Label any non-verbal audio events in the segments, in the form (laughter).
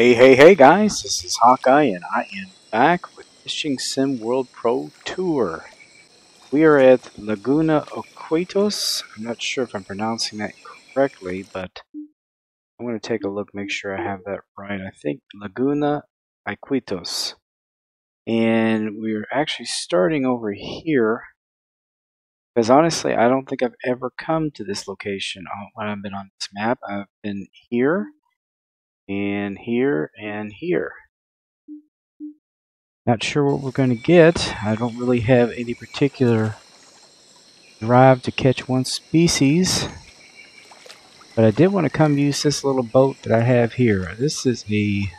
Hey, hey, hey guys, this is Hawkeye and I am back with Fishing Sim World Pro Tour. We are at Laguna Oquitos. I'm not sure if I'm pronouncing that correctly, but I'm going to take a look, make sure I have that right. I think Laguna Iquitos. And we're actually starting over here because honestly, I don't think I've ever come to this location uh, when I've been on this map. I've been here and here and here. Not sure what we're going to get. I don't really have any particular drive to catch one species. But I did want to come use this little boat that I have here. This is a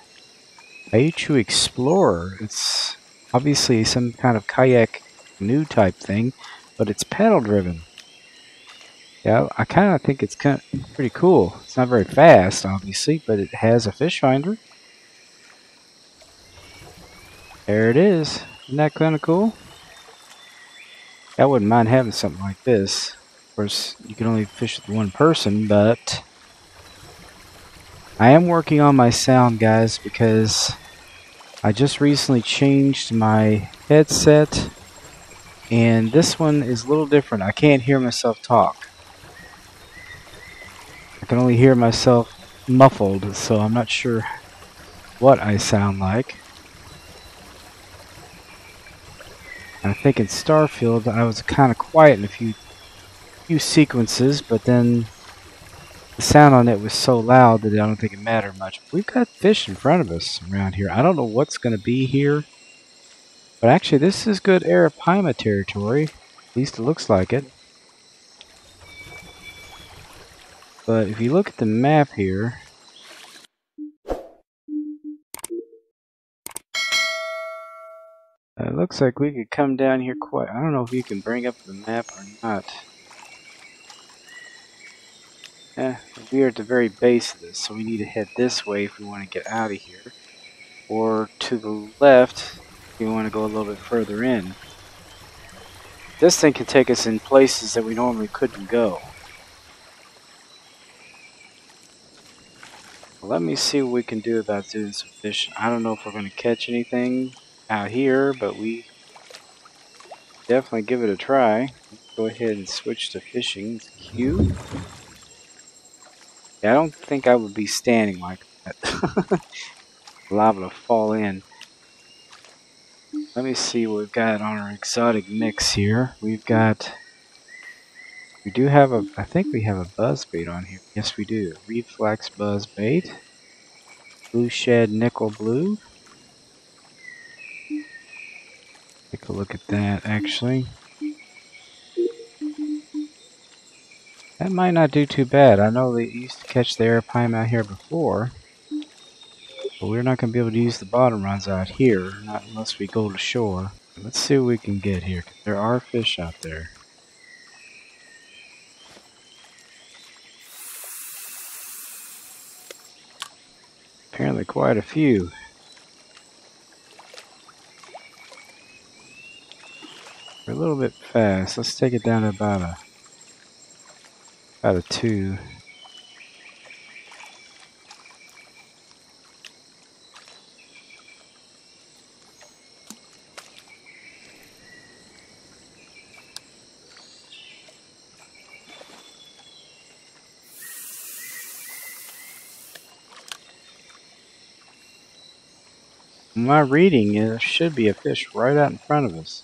Haichou Explorer. It's obviously some kind of kayak canoe type thing, but it's paddle driven. Yeah, I kind of think it's kind of pretty cool. It's not very fast, obviously, but it has a fish finder. There it is. Isn't that kind of cool? I wouldn't mind having something like this. Of course, you can only fish with one person, but I am working on my sound, guys, because I just recently changed my headset, and this one is a little different. I can't hear myself talk. I can only hear myself muffled, so I'm not sure what I sound like. I think in Starfield I was kind of quiet in a few few sequences, but then the sound on it was so loud that I don't think it mattered much. We've got fish in front of us around here. I don't know what's going to be here, but actually this is good Arapaima territory. At least it looks like it. But if you look at the map here, it looks like we could come down here quite. I don't know if you can bring up the map or not. Eh, we are at the very base of this, so we need to head this way if we want to get out of here. Or to the left if we want to go a little bit further in. This thing can take us in places that we normally couldn't go. Let me see what we can do about doing some fishing. I don't know if we're going to catch anything out here, but we definitely give it a try. Let's go ahead and switch to fishing. Q. Yeah, I don't think I would be standing like that. (laughs) Liable to fall in. Let me see what we've got on our exotic mix here. We've got we do have a, I think we have a buzz bait on here. Yes, we do. Reflex buzz bait. Blue shed nickel blue. Take a look at that, actually. That might not do too bad. I know they used to catch the arapaima out here before. But we're not going to be able to use the bottom runs out here, not unless we go to shore. Let's see what we can get here. There are fish out there. Apparently quite a few. We're a little bit fast. Let's take it down to about a about a two. My reading, there should be a fish right out in front of us.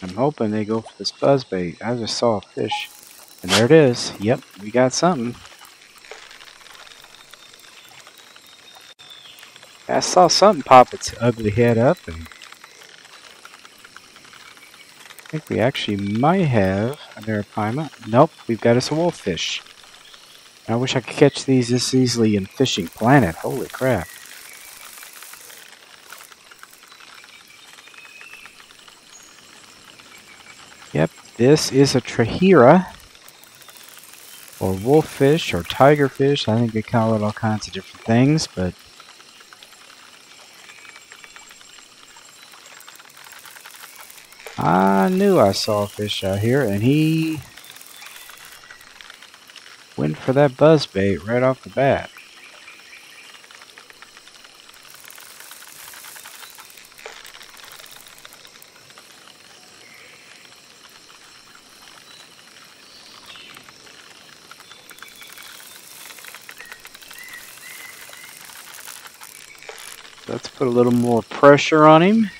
I'm hoping they go for this buzz bait. I just saw a fish. And there it is. Yep, we got something. I saw something pop its ugly head up and I think we actually might have a Arapaima. Nope, we've got us a wolffish. I wish I could catch these this easily in Fishing Planet. Holy crap. Yep, this is a trahira, Or wolffish or tigerfish. I think they call it all kinds of different things, but I knew I saw a fish out here and he for that buzz bait right off the bat. Let's put a little more pressure on him.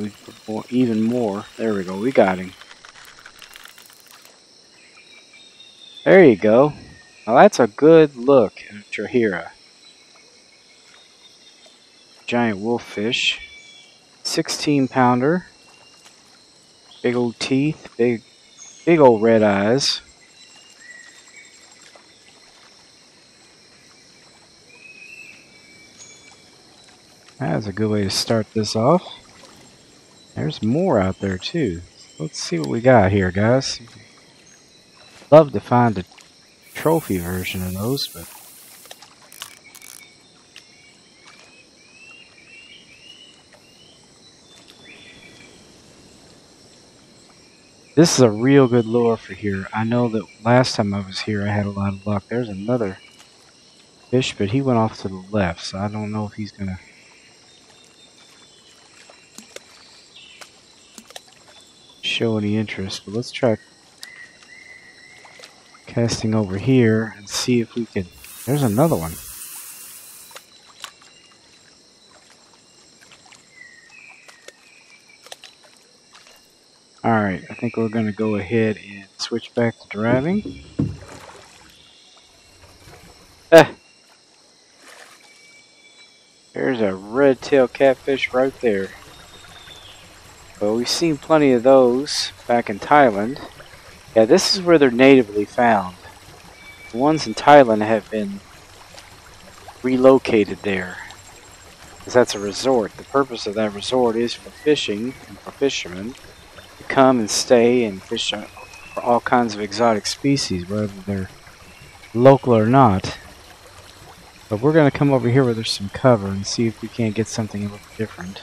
we put more, even more. There we go. We got him. There you go. Now that's a good look at Trahira. Giant wolf fish. 16 pounder. Big old teeth. Big, big old red eyes. That's a good way to start this off. There's more out there too. Let's see what we got here, guys. Love to find a trophy version of those, but This is a real good lure for here. I know that last time I was here I had a lot of luck. There's another fish, but he went off to the left, so I don't know if he's going to show any interest, but let's try casting over here and see if we can... There's another one. Alright, I think we're going to go ahead and switch back to driving. Ah! There's a red-tailed catfish right there. We've seen plenty of those back in Thailand. Yeah, this is where they're natively found. The ones in Thailand have been relocated there. Because that's a resort. The purpose of that resort is for fishing and for fishermen to come and stay and fish for all kinds of exotic species, whether they're local or not. But we're going to come over here where there's some cover and see if we can't get something a little different.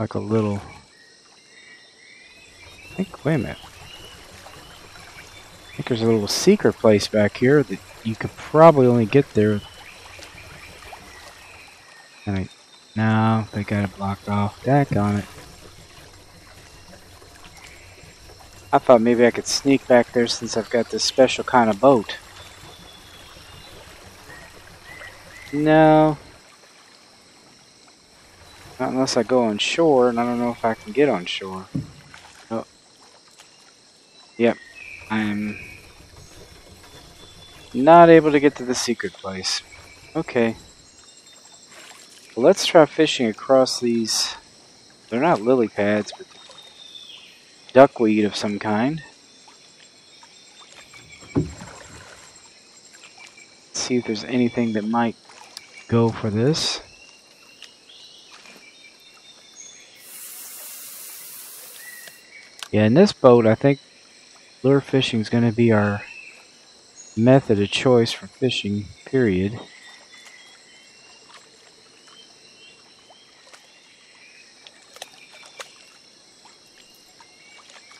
Like a little. I think wait a minute. I think there's a little secret place back here that you could probably only get there. And I no they got it blocked off. Back on it. I thought maybe I could sneak back there since I've got this special kind of boat. No not unless I go on shore, and I don't know if I can get on shore. Oh. Yep. I'm not able to get to the secret place. Okay. Well, let's try fishing across these... They're not lily pads, but duckweed of some kind. see if there's anything that might go for this. Yeah, in this boat, I think lure fishing is going to be our method of choice for fishing, period.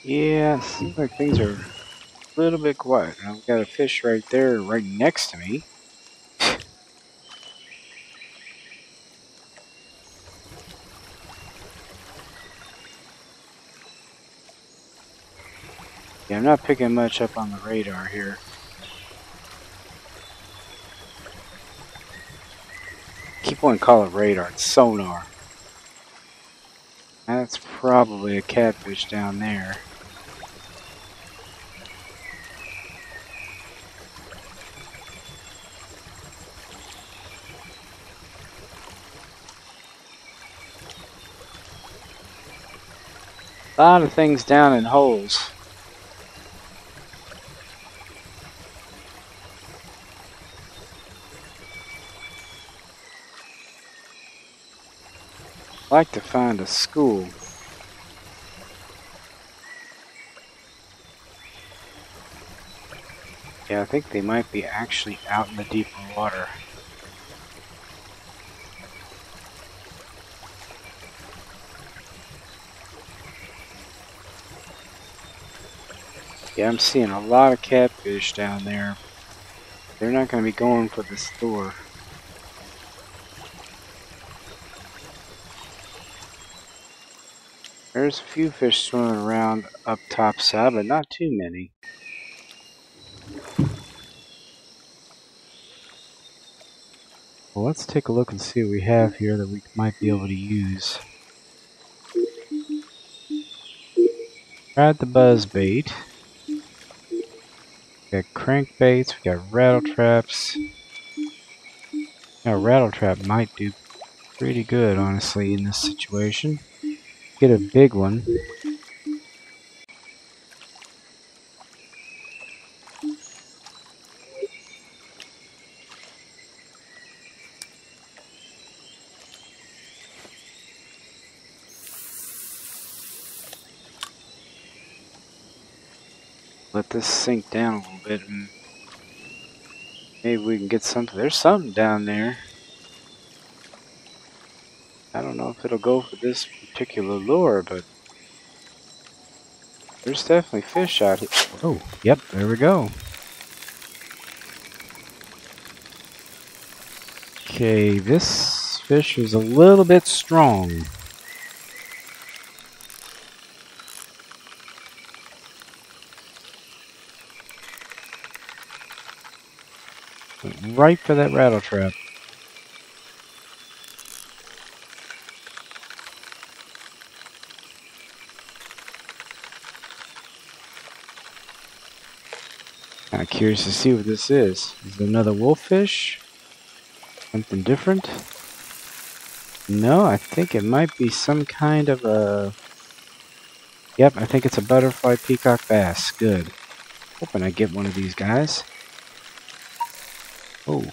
Yeah, seems like things are a little bit quiet. I've got a fish right there, right next to me. I'm not picking much up on the radar here. Keep on calling radar, it's sonar. That's probably a catfish down there. A lot of things down in holes. Like to find a school. Yeah, I think they might be actually out in the deeper water. Yeah, I'm seeing a lot of catfish down there. They're not going to be going for the store. There's a few fish swimming around up top side, but not too many. Well, let's take a look and see what we have here that we might be able to use. Tried the buzz bait. We got crankbaits, we got rattle traps. Now, rattle trap might do pretty good, honestly, in this situation get a big one. Let this sink down a little bit and maybe we can get something. There's something down there. I don't know if it'll go for this particular lure, but there's definitely fish out here. Oh, yep, there we go. Okay, this fish is a little bit strong. right for that rattle trap. Kind of curious to see what this is. Is it another wolffish? Something different? No, I think it might be some kind of a... Yep, I think it's a butterfly peacock bass. Good. Hoping I get one of these guys. Oh.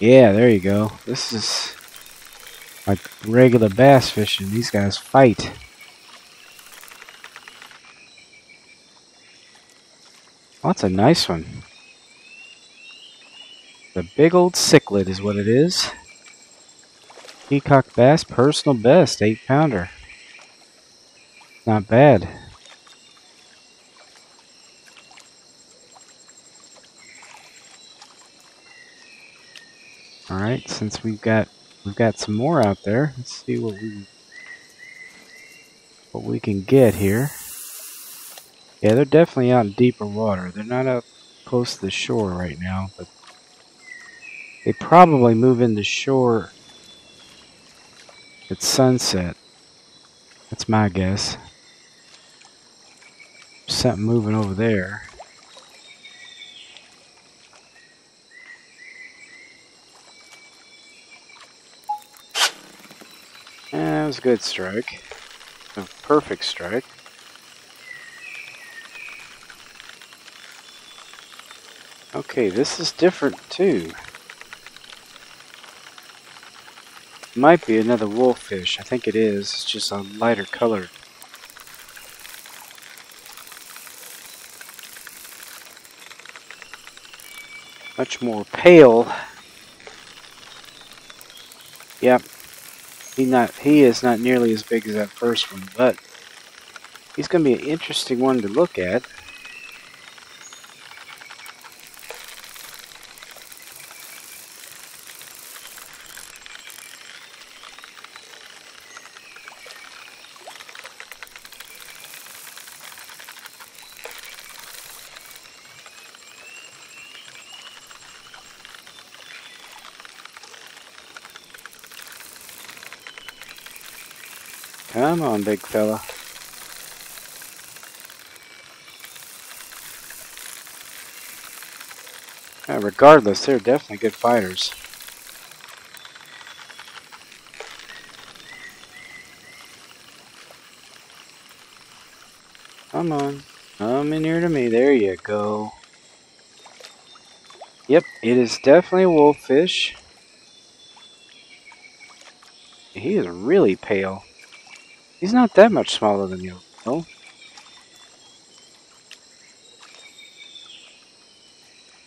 Yeah, there you go. This is like regular bass fishing. These guys fight. Oh, that's a nice one. The big old cichlid is what it is. Peacock bass, personal best, 8 pounder. Not bad. Alright, since we've got we've got some more out there, let's see what we what we can get here. Yeah, they're definitely out in deeper water. They're not up close to the shore right now, but they probably move into shore at sunset. That's my guess. Something moving over there. Eh, that was a good strike. A perfect strike. Okay, this is different too. Might be another wolffish. I think it is. It's just a lighter color. Much more pale. Yep. He not he is not nearly as big as that first one, but he's going to be an interesting one to look at. Come on, big fella. Uh, regardless, they're definitely good fighters. Come on. Come in here to me. There you go. Yep, it is definitely wolffish. He is really pale. He's not that much smaller than you, though.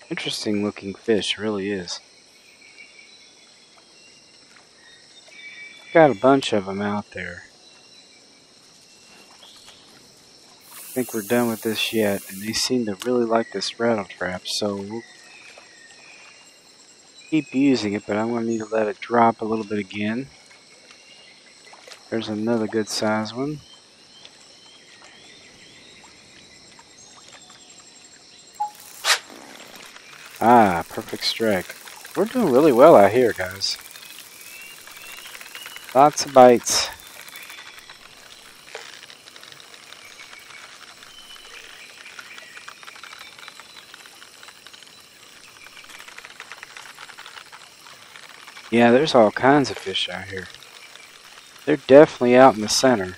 Interesting looking fish, really is. Got a bunch of them out there. I think we're done with this yet, and they seem to really like this rattle trap, so we'll keep using it, but I'm going to need to let it drop a little bit again. There's another good size one. Ah, perfect strike. We're doing really well out here, guys. Lots of bites. Yeah, there's all kinds of fish out here. They're definitely out in the center.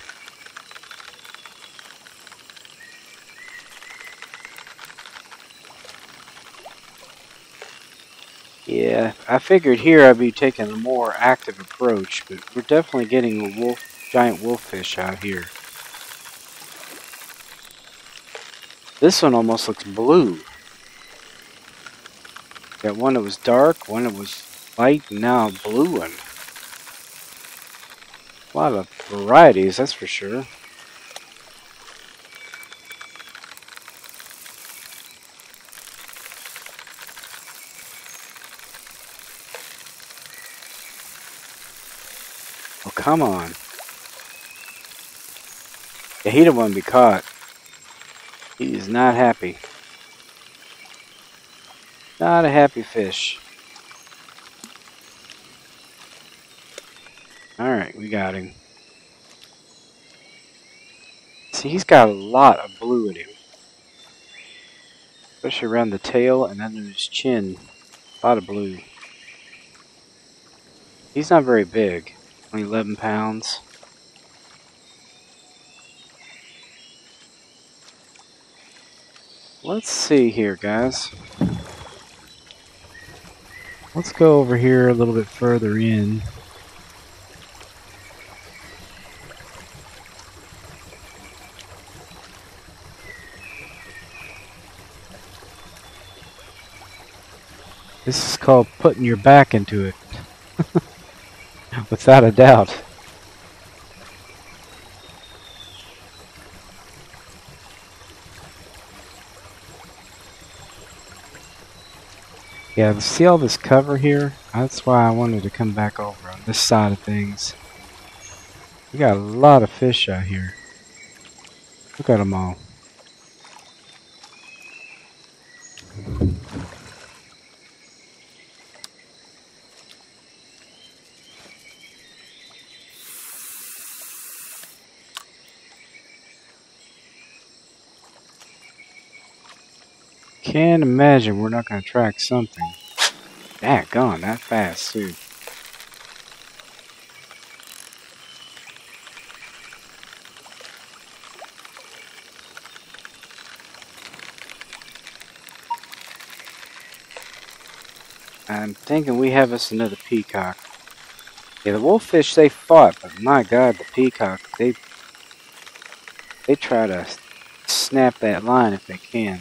Yeah, I figured here I'd be taking a more active approach, but we're definitely getting a wolf, giant wolffish out here. This one almost looks blue. Got one that was dark, one that was light, and now a blue one. A lot of varieties, that's for sure. Oh, come on. Yeah, he didn't want to be caught. He is not happy. Not a happy fish. Alright, we got him. See, he's got a lot of blue in him. Especially around the tail and under his chin. A lot of blue. He's not very big. Only 11 pounds. Let's see here, guys. Let's go over here a little bit further in. This is called putting your back into it. (laughs) Without a doubt. Yeah, see all this cover here? That's why I wanted to come back over on this side of things. We got a lot of fish out here. Look at them all. Can't imagine we're not going to track something. That gone that fast, too. I'm thinking we have us another peacock. Yeah, the wolffish, they fought, but my god, the peacock, they they try to snap that line if they can.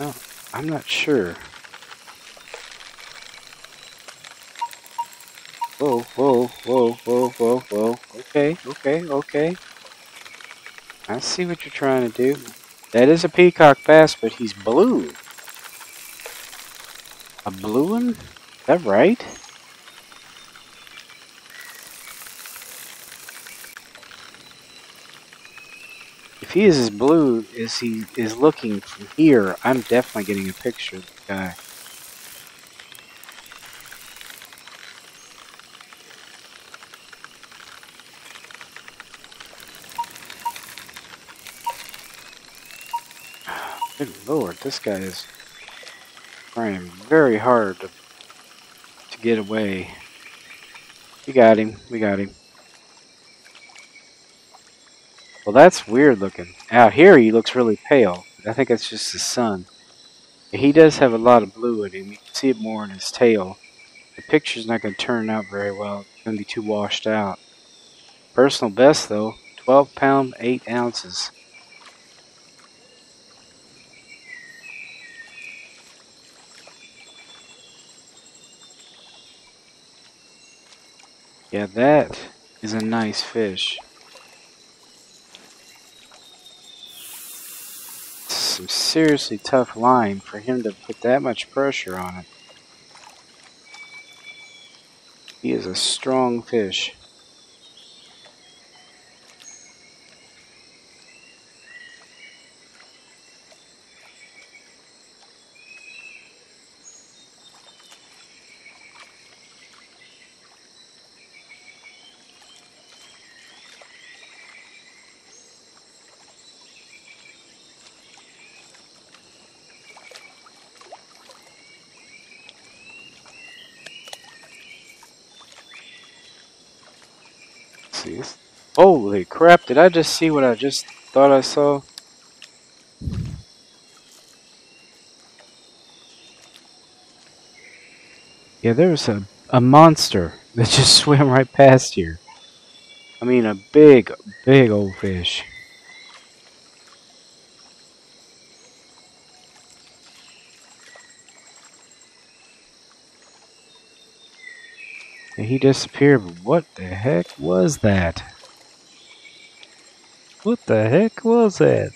Oh, I'm not sure. Whoa, whoa, whoa, whoa, whoa, whoa. Okay, okay, okay. I see what you're trying to do. That is a peacock bass, but he's blue. A blue one? Is that right? He is as blue as he is looking from here, I'm definitely getting a picture of the guy. (sighs) Good lord, this guy is trying very hard to, to get away. We got him. We got him. Well, that's weird looking. Out here, he looks really pale. I think it's just the sun. He does have a lot of blue in him. You can see it more in his tail. The picture's not going to turn out very well. It's going to be too washed out. Personal best, though, 12 pound, 8 ounces. Yeah, that is a nice fish. Some seriously tough line for him to put that much pressure on it. He is a strong fish. see. Holy crap, did I just see what I just thought I saw? Yeah, there's a, a monster (laughs) that just swam right past here. I mean, a big, big old fish. And he disappeared, but what the heck was that? What the heck was that?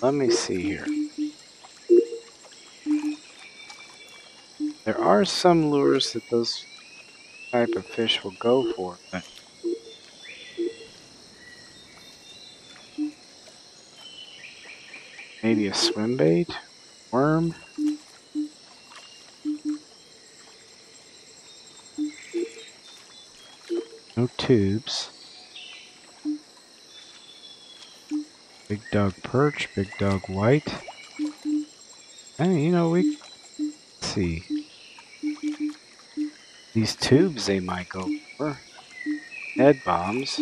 Let me see here. There are some lures that those type of fish will go for, but maybe a swim bait? Worm? No tubes. Big dog perch, big dog white. Hey, you know, we see. These tubes they might go for. Head bombs.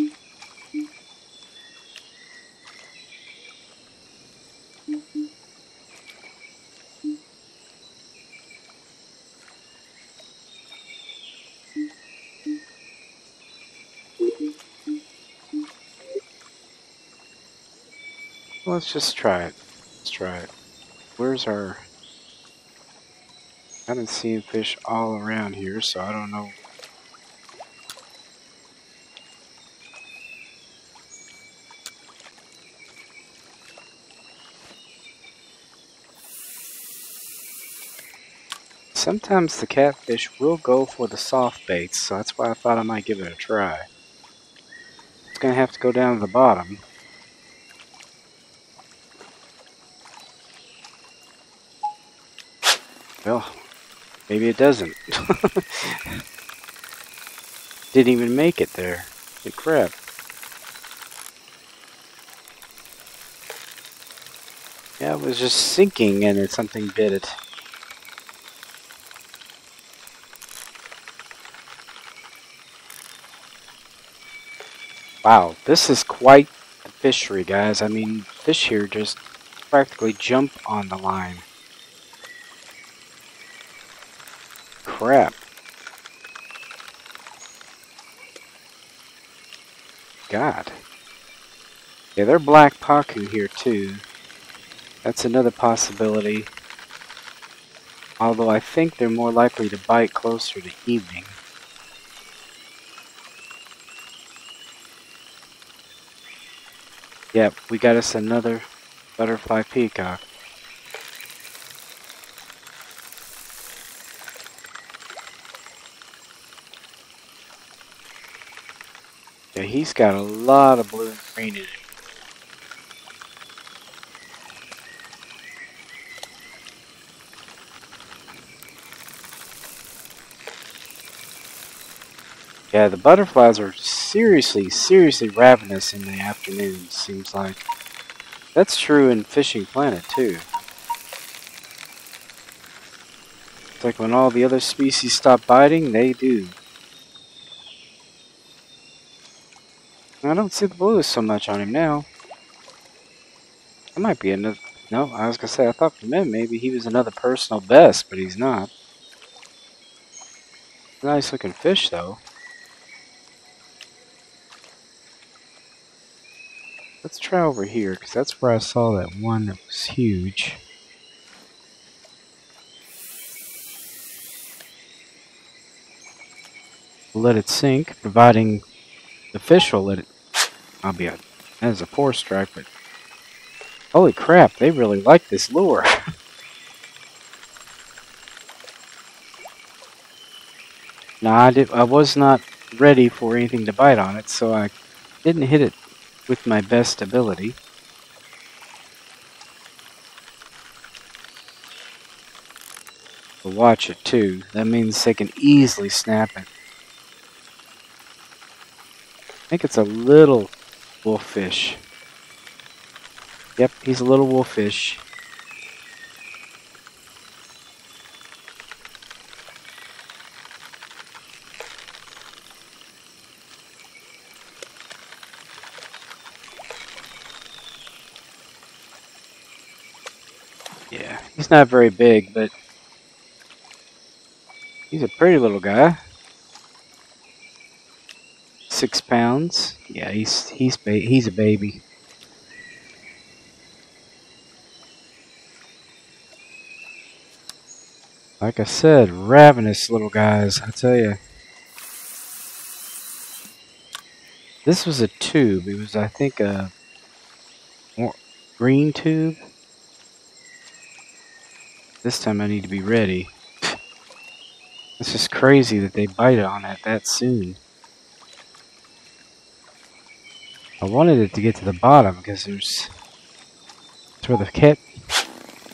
Let's just try it. Let's try it. Where's our... I haven't seen fish all around here, so I don't know. Sometimes the catfish will go for the soft baits, so that's why I thought I might give it a try. It's to have to go down to the bottom. Well, maybe it doesn't. (laughs) Didn't even make it there. The crap. Yeah, it was just sinking and it something bit it. Wow, this is quite the fishery, guys. I mean, fish here just practically jump on the line. Crap. God. Yeah, they're black Pacu here too. That's another possibility. Although I think they're more likely to bite closer to evening. Yep, we got us another butterfly peacock. He's got a lot of blue and green in it. Yeah, the butterflies are seriously, seriously ravenous in the afternoon, seems like. That's true in Fishing Planet, too. It's like when all the other species stop biting, they do. I don't see the blues so much on him now. That might be another... No, I was going to say, I thought for a minute maybe he was another personal best, but he's not. Nice looking fish, though. Let's try over here, because that's where I saw that one that was huge. Let it sink, providing the fish will let it... I'll be a... That is a poor strike, but... Holy crap, they really like this lure. (laughs) nah, I, did, I was not ready for anything to bite on it, so I didn't hit it with my best ability. But watch it too. That means they can easily snap it. I think it's a little wolffish. Yep, he's a little wolffish. Yeah, He's not very big, but he's a pretty little guy. Six pounds. Yeah, he's he's he's a baby. Like I said, ravenous little guys, I tell you. This was a tube. It was, I think, a green tube. This time I need to be ready. (laughs) This is crazy that they bite on it that soon. I wanted it to get to the bottom because there's... That's where the cat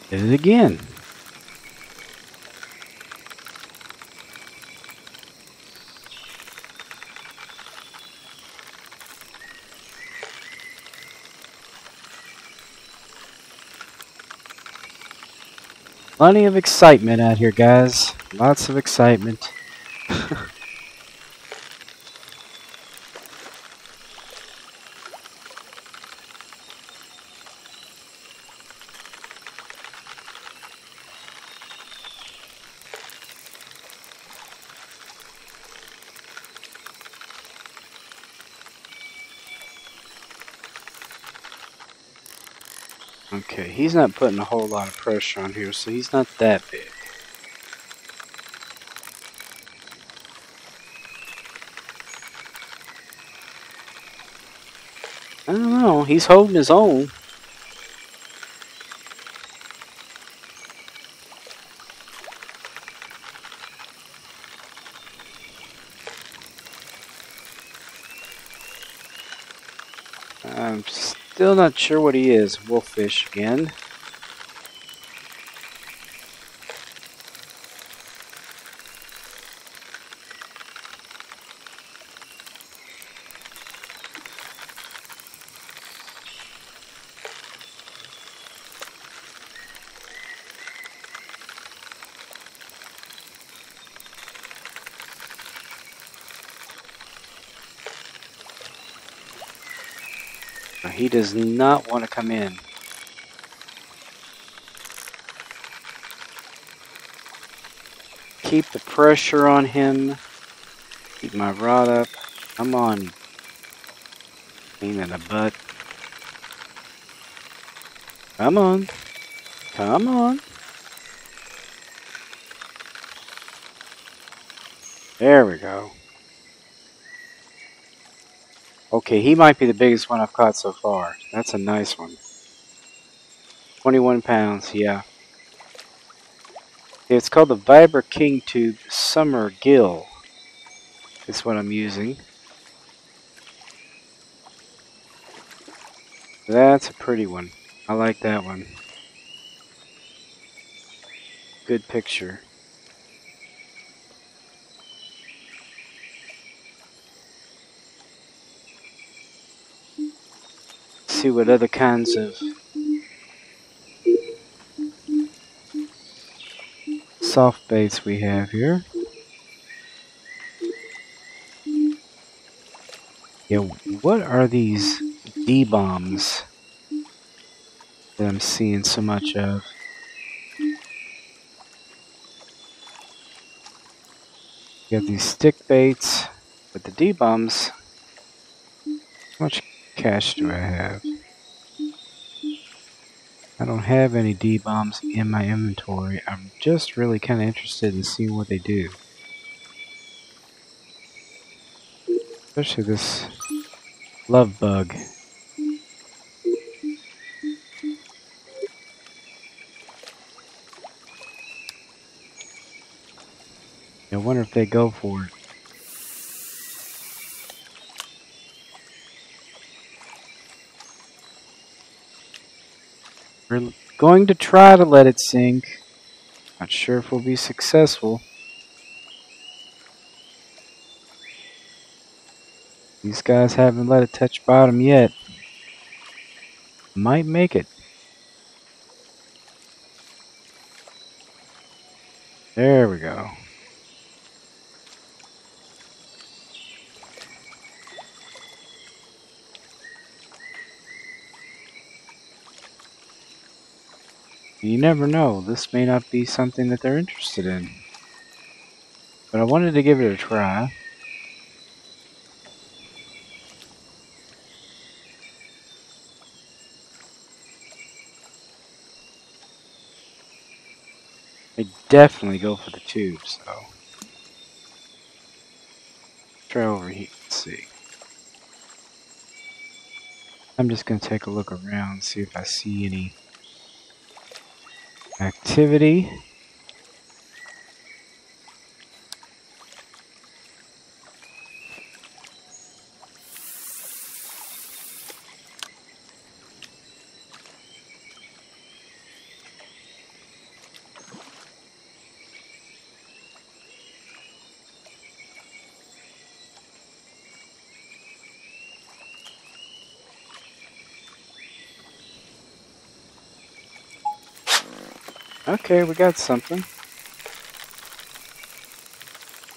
did it again. Plenty of excitement out here, guys. Lots of excitement. Okay, he's not putting a whole lot of pressure on here, so he's not that big. I don't know, he's holding his own. I'm still not sure what he is. Wolffish again. Does not want to come in. Keep the pressure on him. Keep my rod up. Come on. Pain in the butt. Come on. Come on. There we go. Okay, he might be the biggest one I've caught so far. That's a nice one. 21 pounds, yeah. It's called the Vibra King Tube Summer Gill. That's what I'm using. That's a pretty one. I like that one. Good picture. See what other kinds of soft baits we have here. Yeah, what are these D-bombs that I'm seeing so much of? You have these stick baits, but the D-bombs, how much cash do I have? I don't have any D-bombs in my inventory. I'm just really kind of interested in seeing what they do. Especially this love bug. I wonder if they go for it. We're going to try to let it sink. Not sure if we'll be successful. These guys haven't let it touch bottom yet. Might make it. There we go. You never know, this may not be something that they're interested in. But I wanted to give it a try. I definitely go for the tubes, though. Try overheat and see. I'm just going to take a look around, see if I see any activity. Okay, we got something.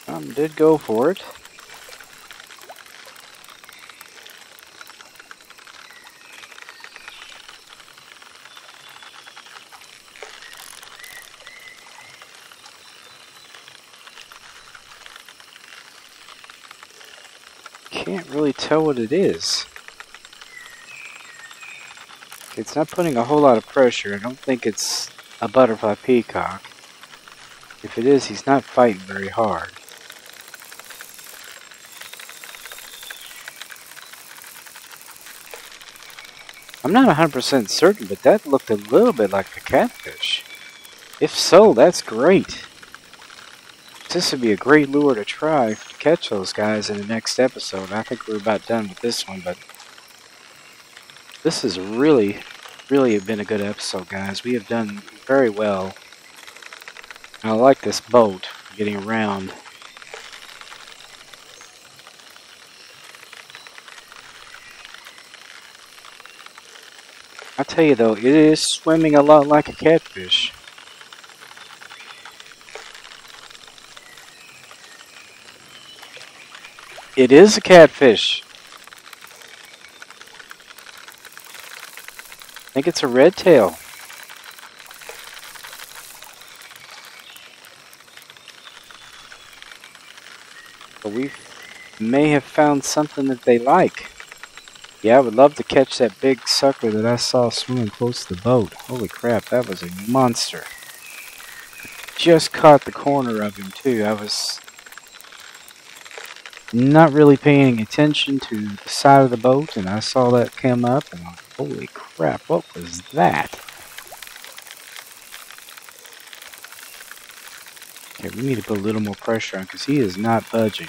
Um, did go for it. Can't really tell what it is. It's not putting a whole lot of pressure. I don't think it's a butterfly peacock. If it is, he's not fighting very hard. I'm not 100% certain, but that looked a little bit like a catfish. If so, that's great. This would be a great lure to try to catch those guys in the next episode. I think we're about done with this one, but this has really really been a good episode, guys. We have done very well. I like this boat, getting around. I tell you though, it is swimming a lot like a catfish. It is a catfish. I think it's a red tail. We may have found something that they like. Yeah, I would love to catch that big sucker that I saw swimming close to the boat. Holy crap, that was a monster. Just caught the corner of him too. I was not really paying attention to the side of the boat and I saw that come up and I Holy crap, what was that? Okay, we need to put a little more pressure on because he is not budging.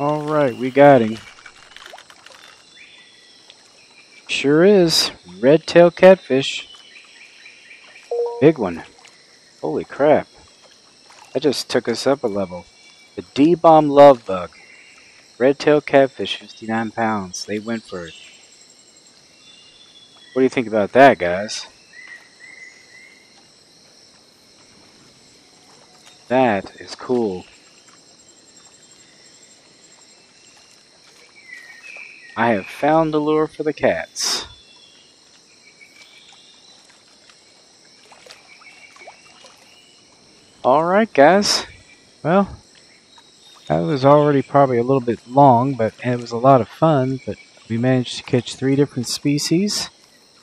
Alright, we got him. Sure is. Red-tailed catfish. Big one. Holy crap. That just took us up a level. The D-Bomb Love Bug. Red-tailed catfish, 59 pounds. They went for it. What do you think about that, guys? That is cool. I have found the lure for the cats. Alright guys, well, that was already probably a little bit long, but it was a lot of fun, but we managed to catch three different species,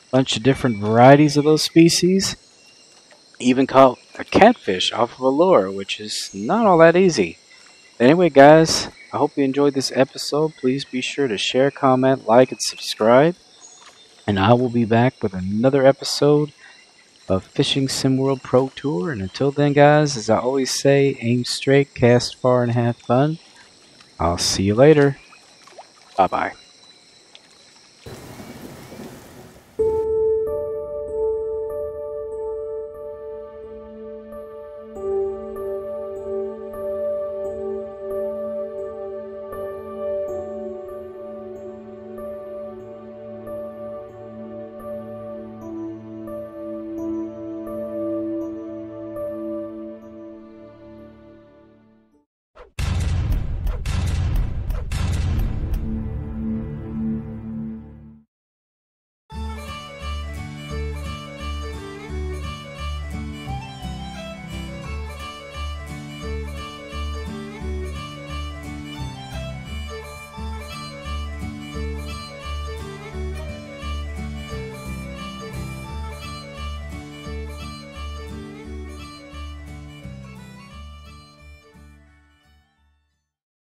a bunch of different varieties of those species, even caught a catfish off of a lure, which is not all that easy. Anyway guys, I hope you enjoyed this episode. Please be sure to share, comment, like, and subscribe. And I will be back with another episode of Fishing Sim World Pro Tour. And until then, guys, as I always say, aim straight, cast far, and have fun. I'll see you later. Bye bye.